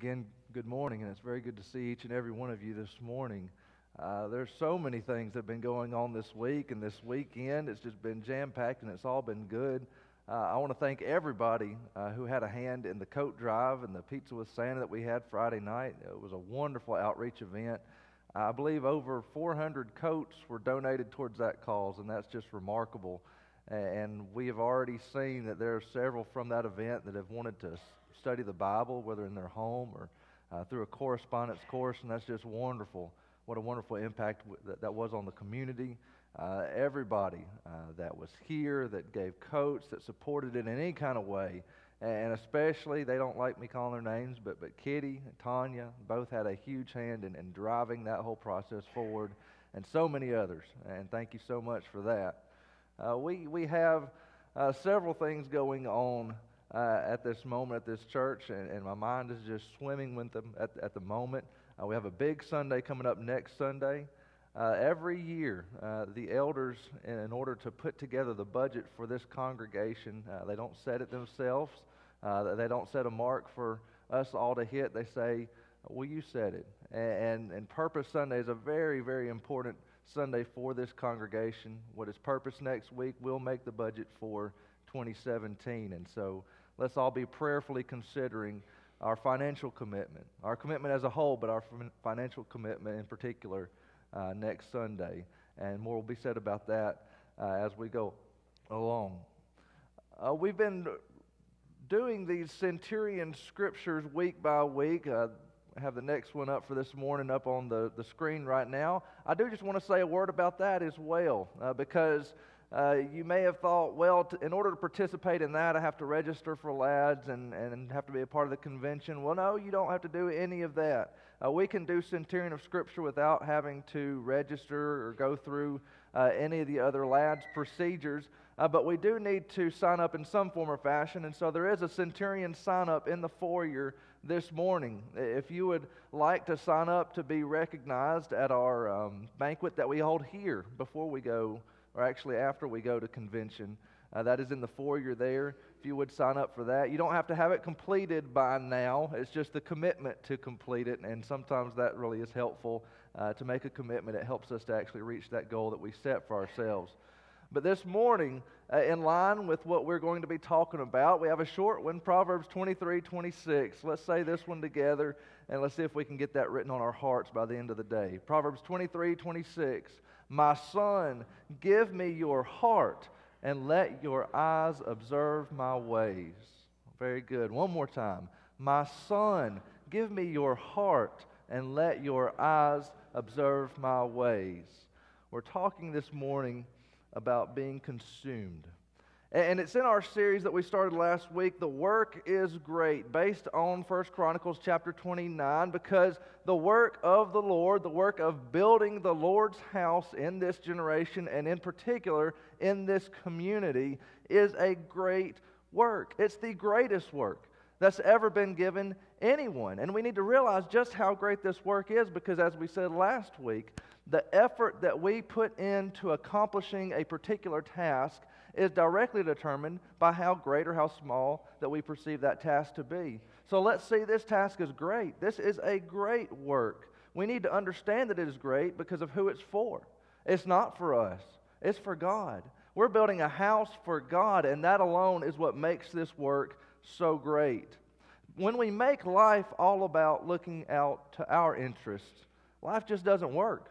again, good morning, and it's very good to see each and every one of you this morning. Uh, there's so many things that have been going on this week and this weekend. It's just been jam packed, and it's all been good. Uh, I want to thank everybody uh, who had a hand in the coat drive and the pizza with Santa that we had Friday night. It was a wonderful outreach event. I believe over 400 coats were donated towards that cause, and that's just remarkable. And we have already seen that there are several from that event that have wanted to study the Bible, whether in their home or uh, through a correspondence course, and that's just wonderful. What a wonderful impact that, that was on the community. Uh, everybody uh, that was here, that gave coats, that supported it in any kind of way, and especially, they don't like me calling their names, but, but Kitty and Tanya both had a huge hand in, in driving that whole process forward, and so many others. And thank you so much for that. Uh, we, we have uh, several things going on uh, at this moment at this church, and, and, my mind is just swimming with them at, at the moment. Uh, we have a big Sunday coming up next Sunday. Uh, every year, uh, the elders, in order to put together the budget for this congregation, uh, they don't set it themselves. Uh, they don't set a mark for us all to hit. They say, Will you set it? And, and Purpose Sunday is a very, very important Sunday for this congregation. What is Purpose next week? We'll make the budget for 2017. And so let's all be prayerfully considering our financial commitment, our commitment as a whole, but our financial commitment in particular uh, next Sunday. And more will be said about that uh, as we go along. Uh, we've been doing these centurion scriptures week by week. Uh, I have the next one up for this morning up on the, the screen right now. I do just want to say a word about that as well, uh, because uh, you may have thought, well, in order to participate in that, I have to register for LADS and, and have to be a part of the convention. Well, no, you don't have to do any of that. Uh, we can do Centurion of Scripture without having to register or go through uh, any of the other LADS procedures. Uh, but we do need to sign up in some form or fashion. And so there is a Centurion sign up in the foyer this morning. If you would like to sign up to be recognized at our um, banquet that we hold here before we go or actually after we go to convention. Uh, that is in the foyer there. If you would sign up for that, you don't have to have it completed by now. It's just the commitment to complete it, and sometimes that really is helpful uh, to make a commitment. It helps us to actually reach that goal that we set for ourselves. But this morning, uh, in line with what we're going to be talking about, we have a short one Proverbs 23 26. Let's say this one together, and let's see if we can get that written on our hearts by the end of the day. Proverbs 23 26. My son, give me your heart and let your eyes observe my ways. Very good. One more time. My son, give me your heart and let your eyes observe my ways. We're talking this morning about being consumed. And it's in our series that we started last week, The Work is Great, based on 1 Chronicles chapter 29, because the work of the Lord, the work of building the Lord's house in this generation, and in particular in this community, is a great work. It's the greatest work that's ever been given anyone. And we need to realize just how great this work is because, as we said last week, the effort that we put into accomplishing a particular task is directly determined by how great or how small that we perceive that task to be. So let's see this task is great. This is a great work. We need to understand that it is great because of who it's for. It's not for us, it's for God. We're building a house for God, and that alone is what makes this work so great. When we make life all about looking out to our interests, life just doesn't work.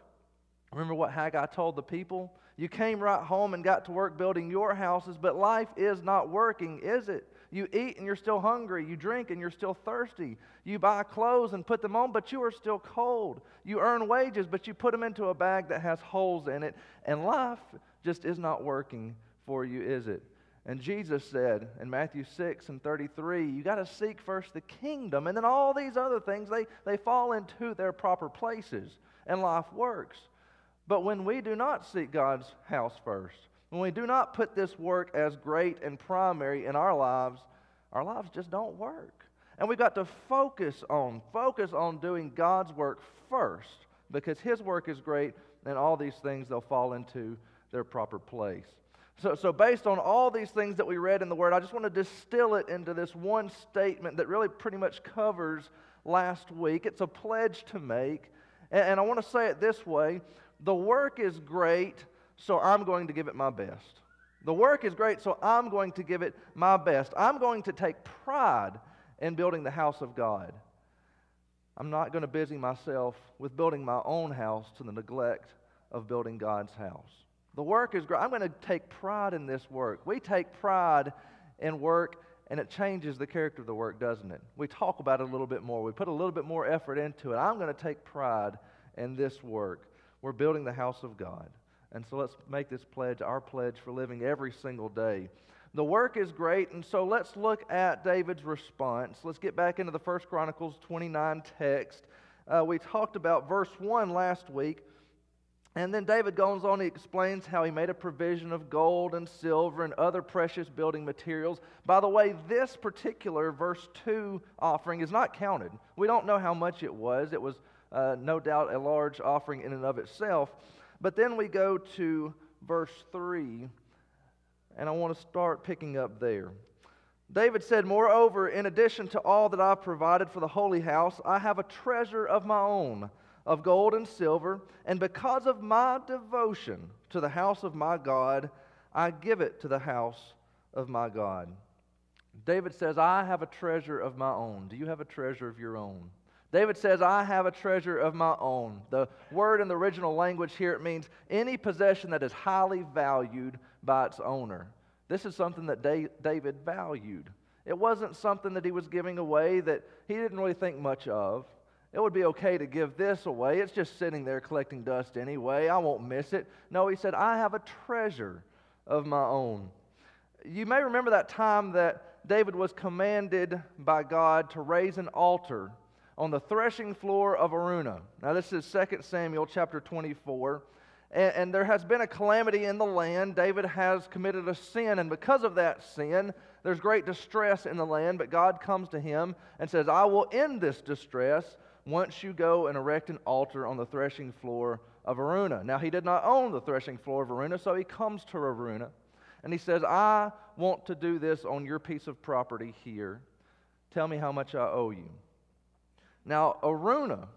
Remember what Haggai told the people? You came right home and got to work building your houses, but life is not working, is it? You eat and you're still hungry. You drink and you're still thirsty. You buy clothes and put them on, but you are still cold. You earn wages, but you put them into a bag that has holes in it. And life just is not working for you, is it? And Jesus said in Matthew 6 and 33, you got to seek first the kingdom, and then all these other things, they, they fall into their proper places, and life works. But when we do not seek God's house first, when we do not put this work as great and primary in our lives, our lives just don't work. And we've got to focus on, focus on doing God's work first because His work is great and all these things they'll fall into their proper place. So, so, based on all these things that we read in the Word, I just want to distill it into this one statement that really pretty much covers last week. It's a pledge to make. And, and I want to say it this way the work is great, so I'm going to give it my best. The work is great, so I'm going to give it my best. I'm going to take pride in building the house of God. I'm not going to busy myself with building my own house to the neglect of building God's house. The work is great. I'm going to take pride in this work. We take pride in work, and it changes the character of the work, doesn't it? We talk about it a little bit more. We put a little bit more effort into it. I'm going to take pride in this work. We're building the house of God. And so let's make this pledge our pledge for living every single day. The work is great, and so let's look at David's response. Let's get back into the First Chronicles 29 text. Uh, we talked about verse 1 last week. And then David goes on, he explains how he made a provision of gold and silver and other precious building materials. By the way, this particular verse 2 offering is not counted. We don't know how much it was. It was uh, no doubt a large offering in and of itself. But then we go to verse 3, and I want to start picking up there. David said, Moreover, in addition to all that I've provided for the holy house, I have a treasure of my own of gold and silver, and because of my devotion to the house of my God, I give it to the house of my God. David says, I have a treasure of my own. Do you have a treasure of your own? David says, I have a treasure of my own. The word in the original language here, it means any possession that is highly valued by its owner. This is something that David valued. It wasn't something that he was giving away that he didn't really think much of. It would be okay to give this away. It's just sitting there collecting dust anyway. I won't miss it. No, he said, I have a treasure of my own. You may remember that time that David was commanded by God to raise an altar on the threshing floor of Araunah. Now, this is 2 Samuel chapter 24. And, and there has been a calamity in the land. David has committed a sin, and because of that sin, there's great distress in the land. But God comes to him and says, I will end this distress once you go and erect an altar on the threshing floor of Araunah. Now, he did not own the threshing floor of Araunah, so he comes to Araunah and he says, I want to do this on your piece of property here. Tell me how much I owe you. Now, Araunah,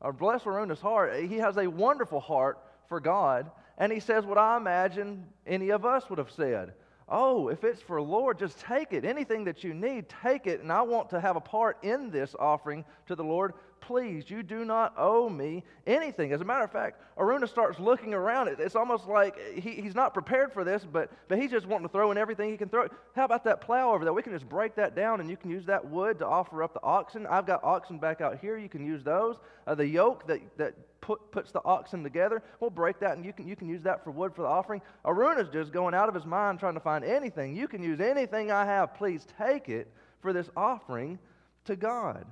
or bless Araunah's heart, he has a wonderful heart for God, and he says what I imagine any of us would have said. Oh, if it's for Lord, just take it. Anything that you need, take it. And I want to have a part in this offering to the Lord please, you do not owe me anything. As a matter of fact, Araunah starts looking around. It's almost like he, he's not prepared for this, but, but he's just wanting to throw in everything he can throw. How about that plow over there? We can just break that down and you can use that wood to offer up the oxen. I've got oxen back out here. You can use those. Uh, the yoke that, that put, puts the oxen together, we'll break that and you can, you can use that for wood for the offering. Araunah's just going out of his mind trying to find anything. You can use anything I have. Please take it for this offering to God.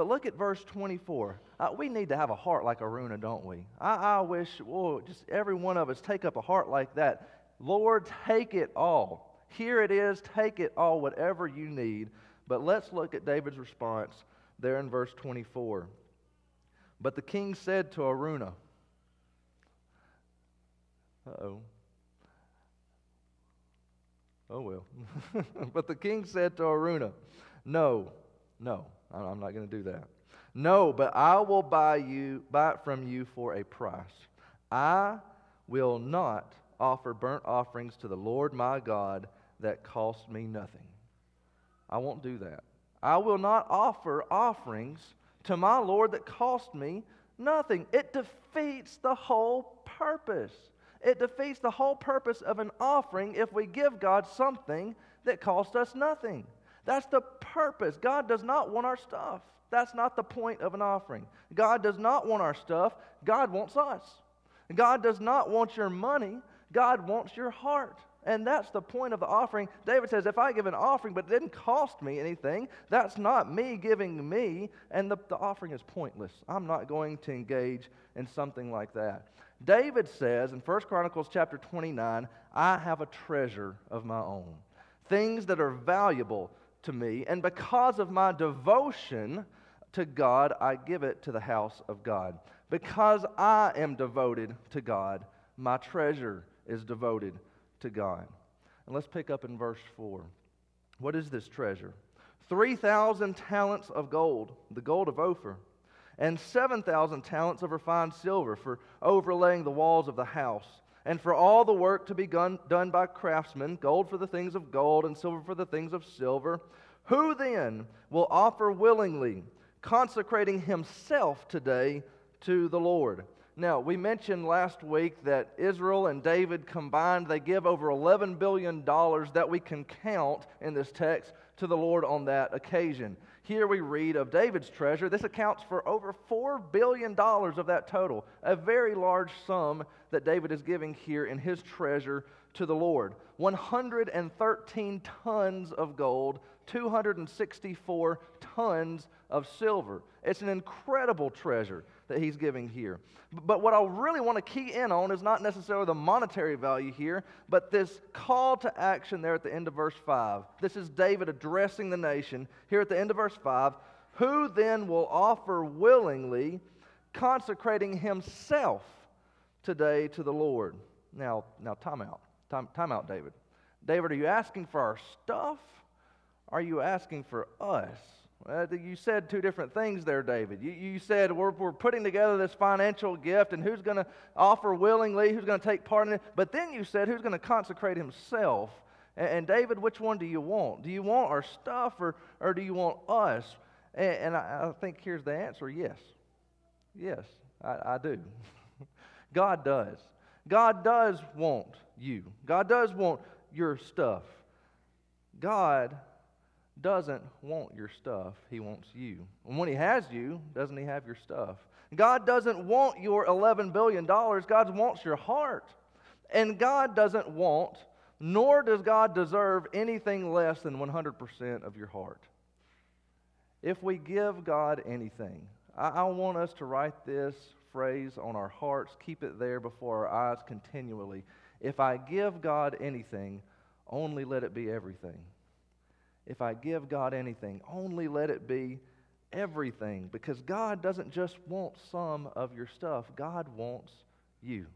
But look at verse 24. Uh, we need to have a heart like Araunah, don't we? I, I wish, whoa, just every one of us take up a heart like that. Lord, take it all. Here it is. Take it all, whatever you need. But let's look at David's response there in verse 24. But the king said to Araunah, oh. Oh well. but the king said to Araunah, No, no. I'm not going to do that. No, but I will buy you buy it from you for a price. I will not offer burnt offerings to the Lord my God that cost me nothing. I won't do that. I will not offer offerings to my Lord that cost me nothing. It defeats the whole purpose. It defeats the whole purpose of an offering if we give God something that cost us nothing. That's the purpose. God does not want our stuff. That's not the point of an offering. God does not want our stuff. God wants us. God does not want your money. God wants your heart. And that's the point of the offering. David says, if I give an offering but it didn't cost me anything, that's not me giving me, and the, the offering is pointless. I'm not going to engage in something like that. David says in 1 Chronicles chapter 29, I have a treasure of my own. Things that are valuable to me, and because of my devotion to God, I give it to the house of God. Because I am devoted to God, my treasure is devoted to God. And let's pick up in verse 4. What is this treasure? 3,000 talents of gold, the gold of Ophir, and 7,000 talents of refined silver for overlaying the walls of the house, and for all the work to be done by craftsmen, gold for the things of gold and silver for the things of silver. Who then will offer willingly, consecrating himself today to the Lord? Now, we mentioned last week that Israel and David combined, they give over $11 billion that we can count in this text to the Lord on that occasion. Here we read of David's treasure. This accounts for over $4 billion of that total, a very large sum that David is giving here in his treasure to the Lord. 113 tons of gold, 264 tons of silver. It's an incredible treasure that he's giving here. But what I really want to key in on is not necessarily the monetary value here, but this call to action there at the end of verse 5. This is David addressing the nation here at the end of verse 5. Who then will offer willingly, consecrating himself today to the Lord? Now, now time out. Time, time out, David. David, are you asking for our stuff? Are you asking for us? Uh, you said two different things there, David. You, you said we're, we're putting together this financial gift and who's going to offer willingly, who's going to take part in it. But then you said who's going to consecrate himself. And, and, David, which one do you want? Do you want our stuff or, or do you want us? And, and I, I, think here's the answer yes. Yes, I, I do. God does. God does want you, God does want your stuff. God doesn't want your stuff, He wants you. And when He has you, doesn't He have your stuff? God doesn't want your $11 billion, God wants your heart. And God doesn't want, nor does God deserve anything less than 100% of your heart. If we give God anything, I, I want us to write this phrase on our hearts, keep it there before our eyes continually. If I give God anything, only let it be everything if I give God anything, only let it be everything because God doesn't just want some of your stuff, God wants you.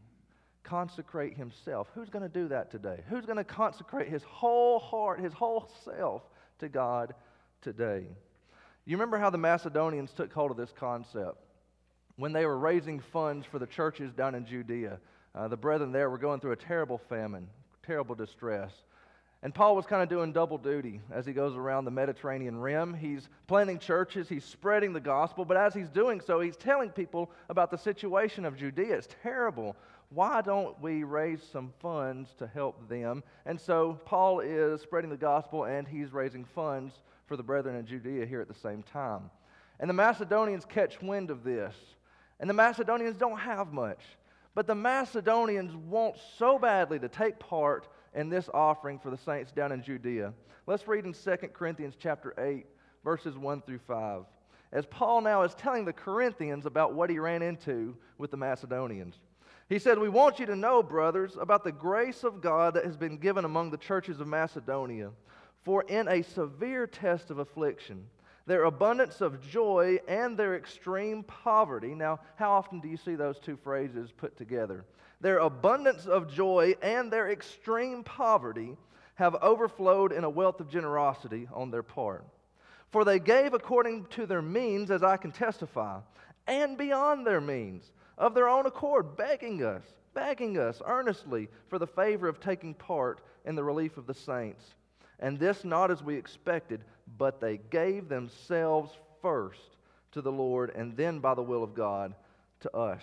Consecrate Himself. Who's going to do that today? Who's going to consecrate his whole heart, his whole self to God today? You remember how the Macedonians took hold of this concept? When they were raising funds for the churches down in Judea, uh, the brethren there were going through a terrible famine, terrible distress. And Paul was kind of doing double duty as he goes around the Mediterranean rim. He's planting churches, he's spreading the gospel, but as he's doing so, he's telling people about the situation of Judea. It's terrible. Why don't we raise some funds to help them? And so Paul is spreading the gospel and he's raising funds for the brethren in Judea here at the same time. And the Macedonians catch wind of this. And the Macedonians don't have much. But the Macedonians want so badly to take part in this offering for the saints down in Judea. Let's read in 2 Corinthians chapter 8, verses 1 through 5. As Paul now is telling the Corinthians about what he ran into with the Macedonians. He said, We want you to know, brothers, about the grace of God that has been given among the churches of Macedonia. For in a severe test of affliction, their abundance of joy and their extreme poverty. Now, how often do you see those two phrases put together? Their abundance of joy and their extreme poverty have overflowed in a wealth of generosity on their part. For they gave according to their means, as I can testify, and beyond their means, of their own accord, begging us, begging us earnestly for the favor of taking part in the relief of the saints. And this not as we expected, but they gave themselves first to the Lord, and then by the will of God to us.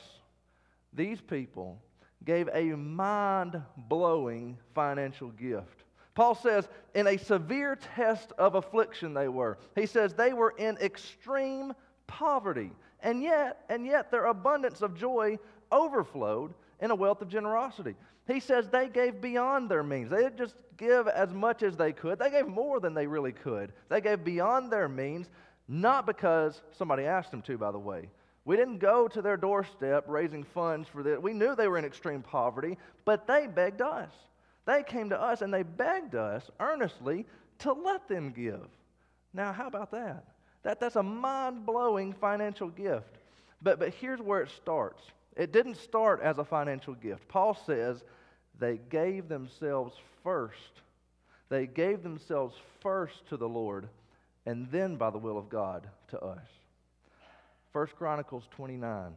These people gave a mind blowing financial gift. Paul says, in a severe test of affliction, they were. He says they were in extreme poverty. And yet, and yet their abundance of joy overflowed in a wealth of generosity. He says they gave beyond their means. They didn't just give as much as they could, they gave more than they really could. They gave beyond their means, not because somebody asked them to, by the way, we didn't go to their doorstep raising funds for this. We knew they were in extreme poverty, but they begged us. They came to us and they begged us earnestly to let them give. Now, how about that? that that's a mind blowing financial gift. But, but here's where it starts it didn't start as a financial gift. Paul says they gave themselves first. They gave themselves first to the Lord, and then by the will of God to us. 1 Chronicles 29,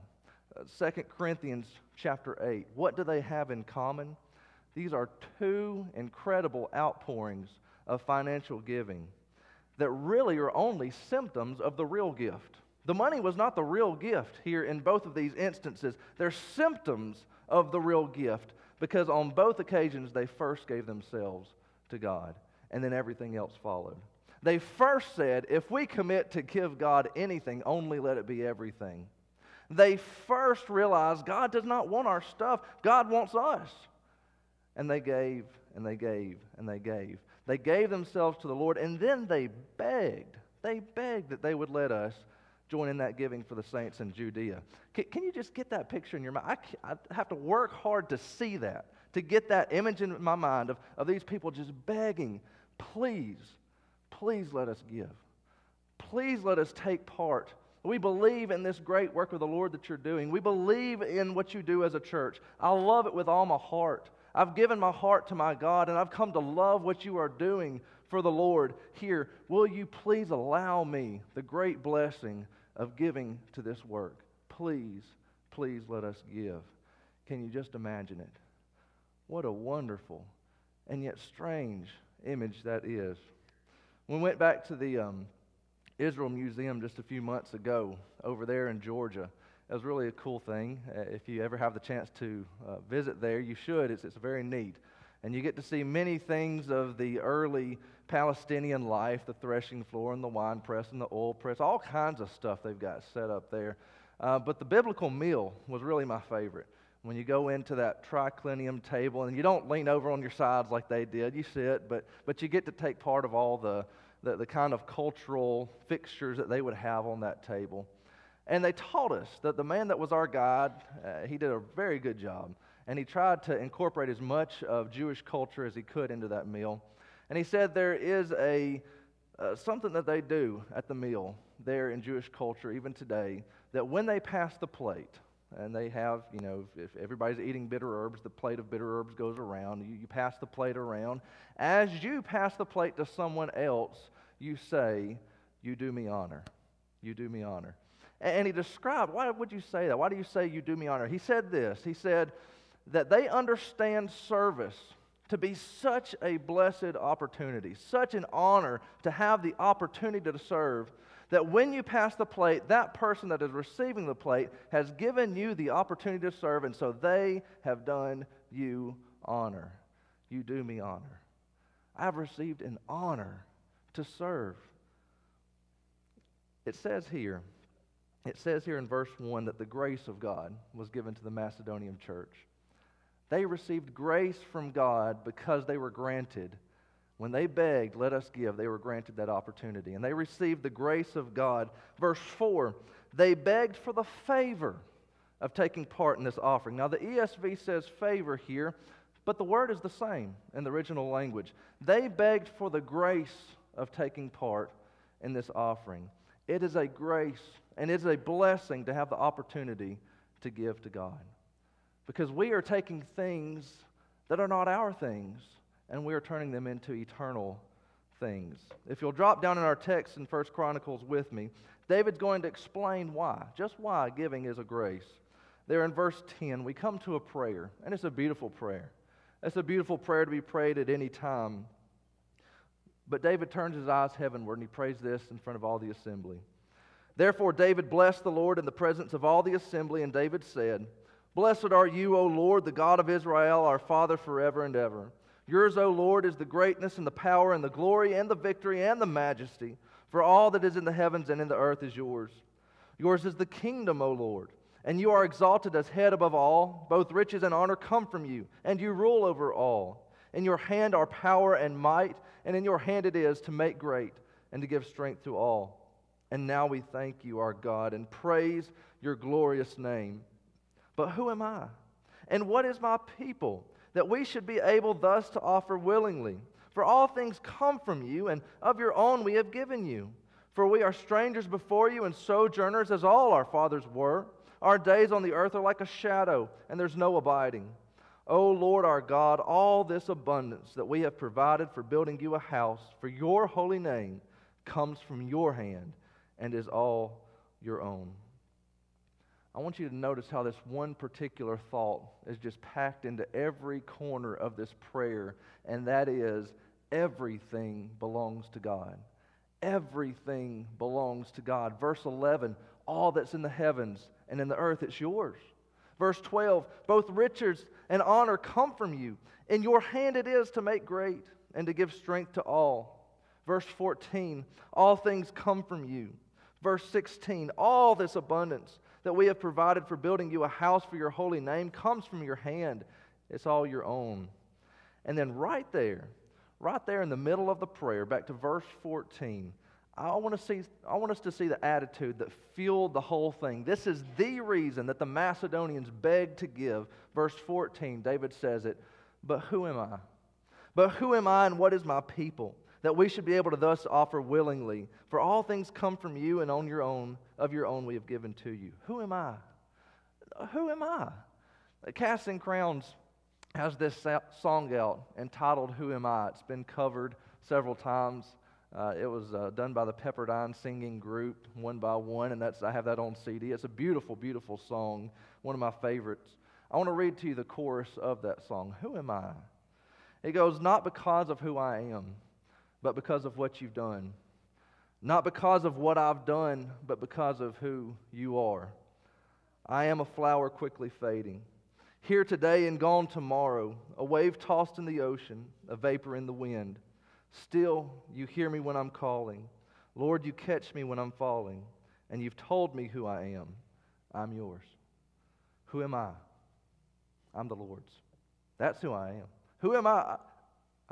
uh, 2 Corinthians chapter 8. What do they have in common? These are two incredible outpourings of financial giving that really are only symptoms of the real gift. The money was not the real gift here in both of these instances. They're symptoms of the real gift because on both occasions they first gave themselves to God and then everything else followed. They first said, if we commit to give God anything, only let it be everything. They first realized God does not want our stuff, God wants us. And they gave and they gave and they gave. They gave themselves to the Lord and then they begged. They begged that they would let us join in that giving for the saints in Judea. Can, can you just get that picture in your mind? I, I, have to work hard to see that, to get that image in my mind of, of these people just begging, please, please let us give. Please let us take part. We believe in this great work of the Lord that you're doing. We believe in what you do as a church. I love it with all my heart. I've given my heart to my God, and I've come to love what you are doing for the Lord here. Will you please allow me the great blessing of giving to this work? Please, please let us give. Can you just imagine it? What a wonderful and yet strange image that is. We went back to the um, Israel Museum just a few months ago over there in Georgia. It was really a cool thing. Uh, if you ever have the chance to uh, visit there, you should. It's, it's very neat. And you get to see many things of the early Palestinian life the threshing floor and the wine press and the oil press, all kinds of stuff they've got set up there. Uh, but the biblical meal was really my favorite. When you go into that triclinium table, and you don't lean over on your sides like they did, you sit, but, but you get to take part of all the, the, the kind of cultural fixtures that they would have on that table. And they taught us that the man that was our guide, uh, he did a very good job. And he tried to incorporate as much of Jewish culture as he could into that meal. And he said there is a uh, something that they do at the meal there in Jewish culture, even today, that when they pass the plate, and they have, you know, if everybody's eating bitter herbs, the plate of bitter herbs goes around. You, you pass the plate around. As you pass the plate to someone else, you say, You do me honor. You do me honor. And he described, why would you say that? Why do you say you do me honor? He said this He said that they understand service to be such a blessed opportunity, such an honor to have the opportunity to serve, that when you pass the plate, that person that is receiving the plate has given you the opportunity to serve, and so they have done you honor. You do me honor. I've received an honor to serve. It says here, it says here in verse 1 that the grace of God was given to the Macedonian church. They received grace from God because they were granted. When they begged, let us give, they were granted that opportunity. And they received the grace of God. Verse 4 they begged for the favor of taking part in this offering. Now, the ESV says favor here, but the word is the same in the original language. They begged for the grace of taking part in this offering. It is a grace and it is a blessing to have the opportunity to give to God because we are taking things that are not our things and we are turning them into eternal things. If you'll drop down in our text in First Chronicles with me, David's going to explain why, just why giving is a grace. There in verse 10, we come to a prayer, and it's a beautiful prayer. It's a beautiful prayer to be prayed at any time. But David turns his eyes heavenward and he prays this in front of all the assembly. Therefore, David blessed the Lord in the presence of all the assembly, and David said, Blessed are you, O Lord, the God of Israel, our Father forever and ever. Yours, O Lord, is the greatness and the power and the glory and the victory and the majesty, for all that is in the heavens and in the earth is yours. Yours is the kingdom, O Lord, and you are exalted as head above all. Both riches and honor come from you, and you rule over all. In your hand are power and might, and in your hand it is to make great and to give strength to all. And now we thank you, our God, and praise your glorious name. But who am I? And what is my people that we should be able thus to offer willingly? For all things come from you, and of your own we have given you. For we are strangers before you and sojourners as all our fathers were. Our days on the earth are like a shadow, and there's no abiding. O Lord our God, all this abundance that we have provided for building you a house for your holy name comes from your hand and is all your own. I want you to notice how this one particular thought is just packed into every corner of this prayer, and that is everything belongs to God. Everything belongs to God. Verse 11 all that's in the heavens and in the earth, it's yours. Verse 12 both riches and honor come from you. In your hand it is to make great and to give strength to all. Verse 14 all things come from you. Verse 16 all this abundance that we have provided for building you a house for your holy name comes from your hand. It's all your own. And then right there, right there in the middle of the prayer, back to verse 14, I want, to see, I want us to see the attitude that fueled the whole thing. This is the reason that the Macedonians begged to give. Verse 14, David says it, But who am I? But who am I and what is my people? That we should be able to thus offer willingly. For all things come from you, and on your own, of your own we have given to you. Who am I? Who am I? Casting Crowns has this song out entitled Who Am I? It's been covered several times. Uh, it was uh, done by the Pepperdine Singing Group, one by one, and that's I have that on CD. It's a beautiful, beautiful song, one of my favorites. I want to read to you the chorus of that song. Who am I? It goes, Not because of who I am, but because of what you've done. Not because of what I've done, but because of who you are. I am a flower quickly fading. Here today and gone tomorrow, a wave tossed in the ocean, a vapor in the wind. Still, you hear me when I'm calling. Lord, you catch me when I'm falling, and you've told me who I am. I'm yours. Who am I? I'm the Lord's. That's who I am. Who am I?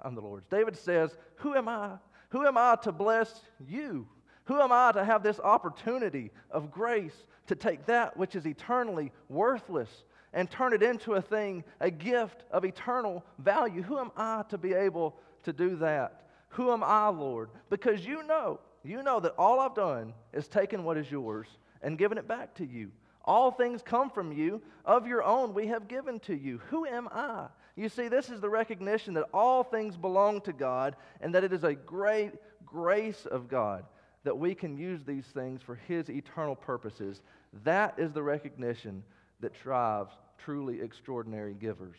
I'm the Lord's. David says, Who am I? Who am I to bless you? Who am I to have this opportunity of grace to take that which is eternally worthless and turn it into a thing, a gift of eternal value? Who am I to be able to do that? Who am I, Lord? Because you know, you know that all I've done is taken what is yours and given it back to you. All things come from you. Of your own we have given to you. Who am I? You see, this is the recognition that all things belong to God and that it is a great grace of God that we can use these things for His eternal purposes. That is the recognition that drives truly extraordinary givers.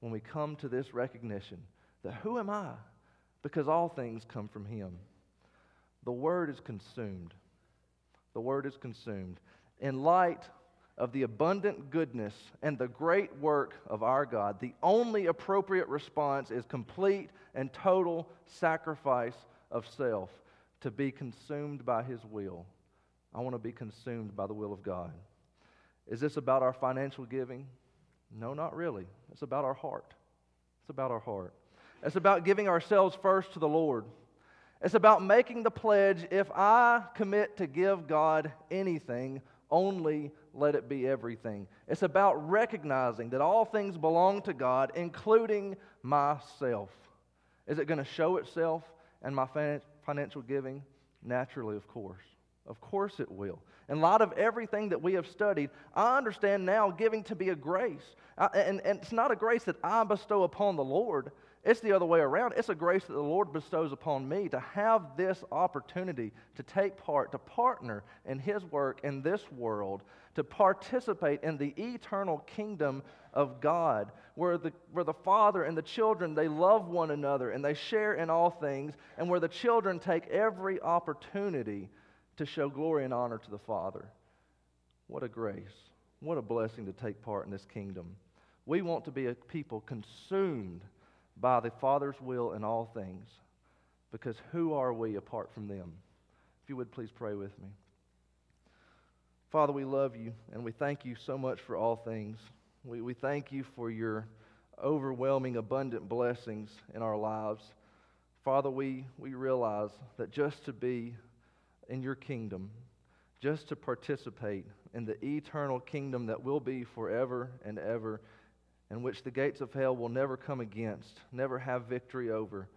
When we come to this recognition that who am I? Because all things come from Him. The Word is consumed. The Word is consumed. In light of the abundant goodness and the great work of our God, the only appropriate response is complete and total sacrifice of self to be consumed by His will. I want to be consumed by the will of God. Is this about our financial giving? No, not really. It's about our heart. It's about our heart. It's about giving ourselves first to the Lord. It's about making the pledge if I commit to give God anything, only let it be everything. It's about recognizing that all things belong to God, including myself. Is it going to show itself in my financial giving? Naturally, of course. Of course it will. In light of everything that we have studied, I understand now giving to be a grace. I, and, and it's not a grace that I bestow upon the Lord, it's the other way around. It's a grace that the Lord bestows upon me to have this opportunity to take part, to partner in His work in this world, to participate in the eternal kingdom of God, where the, where the Father and the children, they love one another and they share in all things, and where the children take every opportunity to show glory and honor to the Father. What a grace. What a blessing to take part in this kingdom. We want to be a people consumed by the Father's will in all things. Because who are we apart from them? If you would please pray with me. Father, we love you and we thank you so much for all things. We, we thank you for your overwhelming, abundant blessings in our lives. Father, we, we realize that just to be in your kingdom, just to participate in the eternal kingdom that will be forever and ever and which the gates of hell will never come against, never have victory over.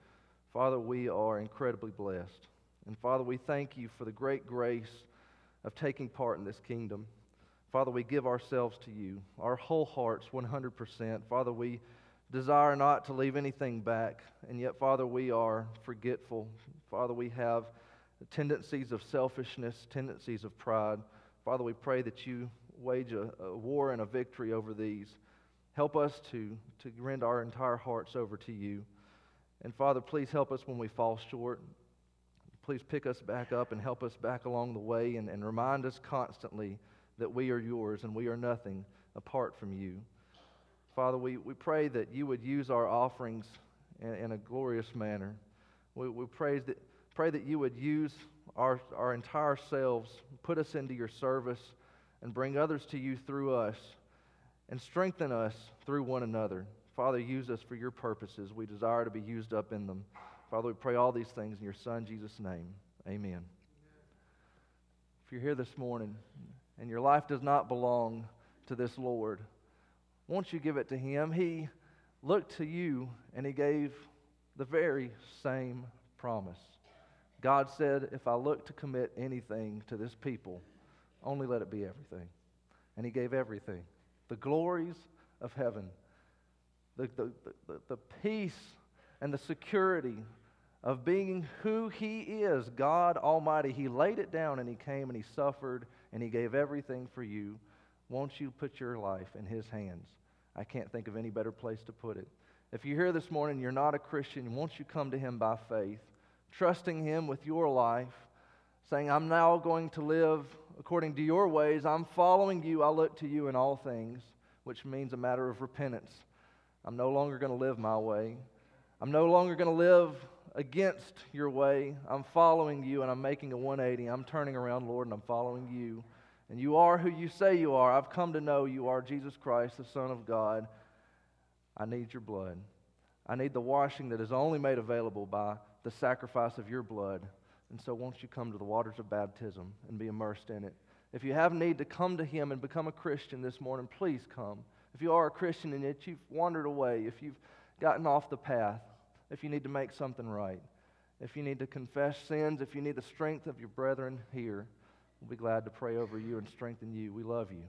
Father, we are incredibly blessed. And Father, we thank you for the great grace of taking part in this kingdom. Father, we give ourselves to you, our whole hearts, 100%. Father, we desire not to leave anything back, and yet, Father, we are forgetful. Father, we have tendencies of selfishness, tendencies of pride. Father, we pray that you wage a, a war and a victory over these. Help us to, to rend our entire hearts over to you. And Father, please help us when we fall short. Please pick us back up and help us back along the way and, and remind us constantly that we are yours and we are nothing apart from you. Father, we, we pray that you would use our offerings in, in a glorious manner. We, we pray, that, pray that you would use our, our entire selves, put us into your service, and bring others to you through us, and strengthen us through one another. Father, use us for your purposes. We desire to be used up in them. Father, we pray all these things in your Son, Jesus' name. Amen. If you're here this morning and your life does not belong to this Lord, won't you give it to Him? He looked to you and He gave the very same promise. God said, If I look to commit anything to this people, only let it be everything. And He gave everything the glories of heaven, the, the, the, the peace and the security of being who He is, God Almighty. He laid it down and He came and He suffered and He gave everything for you. Won't you put your life in His hands? I can't think of any better place to put it. If you're here this morning, you're not a Christian, won't you come to Him by faith, trusting Him with your life, saying, I'm now going to live according to your ways. I'm following you. I look to you in all things, which means a matter of repentance. I'm no longer going to live my way. I'm no longer going to live against your way. I'm following you and I'm making a 180. I'm turning around, Lord, and I'm following you. And you are who you say you are. I've come to know you are Jesus Christ, the Son of God. I need your blood. I need the washing that is only made available by the sacrifice of your blood. And so, won't you come to the waters of baptism and be immersed in it? If you have need to come to Him and become a Christian this morning, please come. If you are a Christian and yet you've wandered away, if you've gotten off the path, if you need to make something right, if you need to confess sins, if you need the strength of your brethren here, we'll be glad to pray over you and strengthen you. We love you.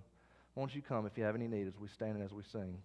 Won't you come if you have any need as we stand and as we sing?